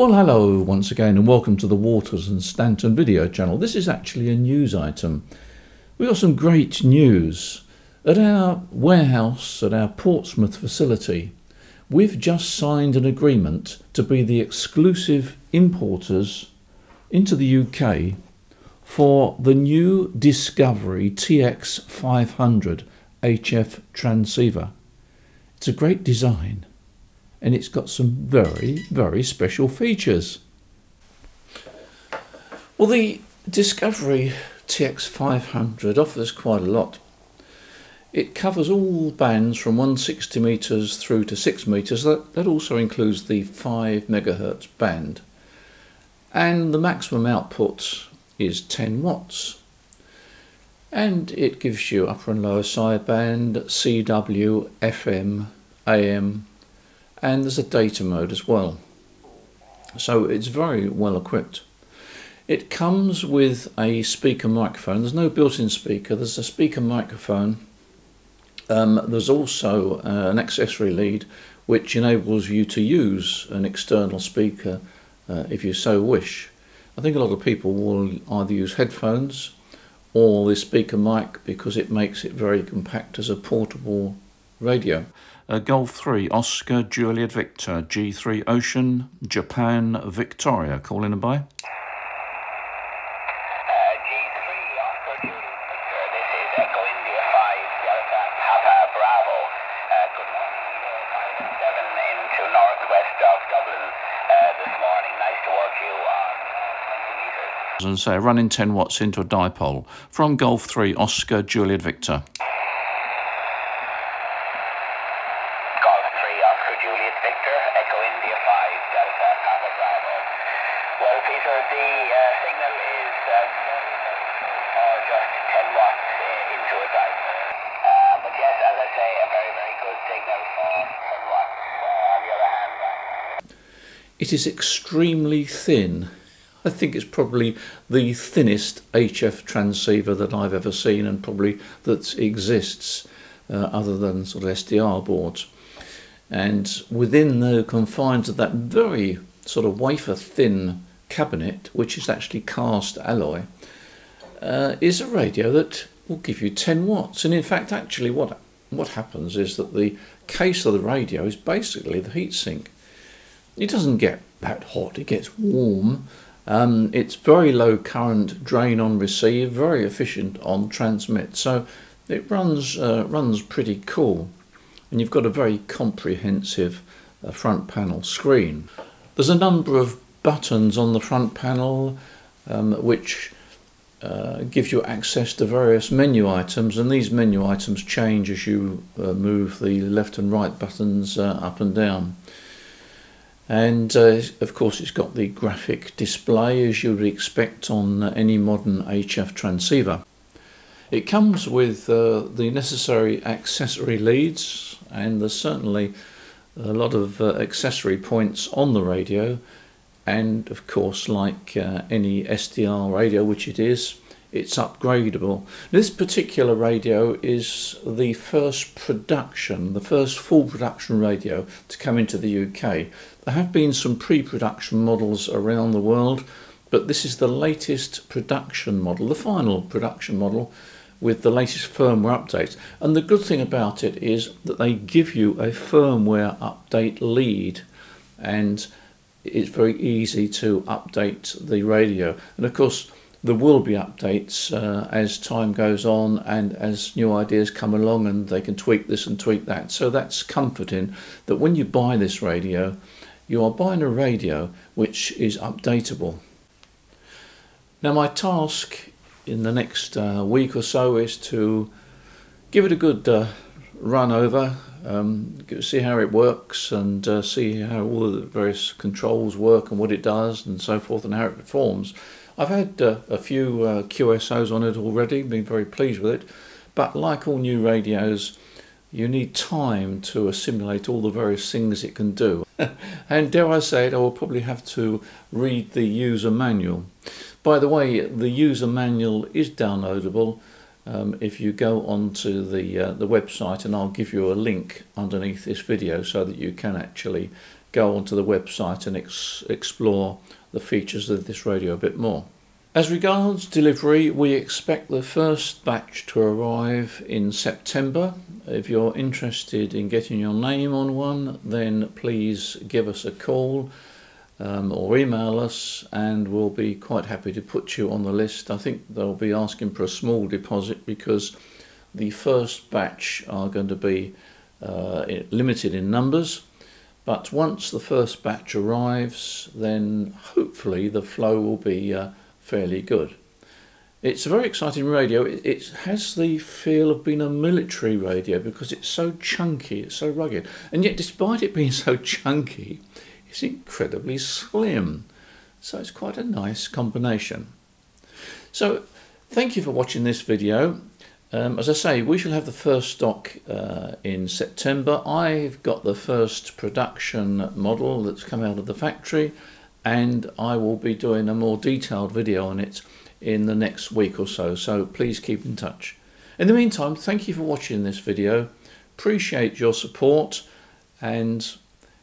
Well, hello once again, and welcome to the Waters and Stanton video channel. This is actually a news item. We got some great news. At our warehouse at our Portsmouth facility, we've just signed an agreement to be the exclusive importers into the UK for the new Discovery TX500 HF transceiver. It's a great design and it's got some very, very special features. Well, the Discovery TX500 offers quite a lot. It covers all bands from 160 meters through to 6 meters. That, that also includes the 5 megahertz band. And the maximum output is 10 watts. And it gives you upper and lower sideband, CW, FM, AM, and there's a data mode as well. So it's very well equipped. It comes with a speaker microphone. There's no built-in speaker. There's a speaker microphone. Um, there's also uh, an accessory lead which enables you to use an external speaker uh, if you so wish. I think a lot of people will either use headphones or the speaker mic because it makes it very compact as a portable radio. Uh, Golf 3, Oscar, Juliet Victor, G3 Ocean, Japan, Victoria. Calling and by. and say running 10 watts into a dipole. From Golf 3 Oscar Juliet Victor. Peter, the uh, signal is um, uh, just 10 watts uh, into a. Uh, but yes, as I say, a very, very good signal for 10 watts. Uh, on the other hand, it is extremely thin. I think it's probably the thinnest HF transceiver that I've ever seen and probably that exists uh, other than sort of SDR boards. And within the confines of that very sort of wafer thin cabinet, which is actually cast alloy, uh, is a radio that will give you 10 watts. And in fact, actually, what what happens is that the case of the radio is basically the heatsink. It doesn't get that hot; it gets warm. Um, it's very low current drain on receive, very efficient on transmit. So it runs uh, runs pretty cool, and you've got a very comprehensive uh, front panel screen. There's a number of buttons on the front panel um, which uh, gives you access to various menu items and these menu items change as you uh, move the left and right buttons uh, up and down and uh, of course it's got the graphic display as you would expect on any modern HF transceiver. It comes with uh, the necessary accessory leads and there's certainly a lot of uh, accessory points on the radio and of course like uh, any SDR radio which it is it's upgradable. This particular radio is the first production, the first full production radio to come into the UK. There have been some pre-production models around the world but this is the latest production model, the final production model with the latest firmware updates. And the good thing about it is that they give you a firmware update lead and it's very easy to update the radio. And of course, there will be updates uh, as time goes on and as new ideas come along and they can tweak this and tweak that. So that's comforting that when you buy this radio, you are buying a radio which is updatable. Now my task in the next uh, week or so is to give it a good uh, run over, um, see how it works and uh, see how all the various controls work and what it does and so forth and how it performs. I've had uh, a few uh, QSOs on it already, been very pleased with it, but like all new radios, you need time to assimilate all the various things it can do. and dare I say it, I will probably have to read the user manual. By the way, the user manual is downloadable um, if you go onto the uh, the website and I'll give you a link underneath this video so that you can actually go onto the website and ex- explore the features of this radio a bit more. As regards delivery, we expect the first batch to arrive in September. If you're interested in getting your name on one, then please give us a call um, or email us, and we'll be quite happy to put you on the list. I think they'll be asking for a small deposit because the first batch are going to be uh, limited in numbers. But once the first batch arrives, then hopefully the flow will be uh, fairly good. It's a very exciting radio. It has the feel of being a military radio because it's so chunky, it's so rugged. And yet, despite it being so chunky, it's incredibly slim. So it's quite a nice combination. So thank you for watching this video. Um, as I say, we shall have the first stock uh, in September. I've got the first production model that's come out of the factory and I will be doing a more detailed video on it in the next week or so, so please keep in touch. In the meantime, thank you for watching this video. Appreciate your support and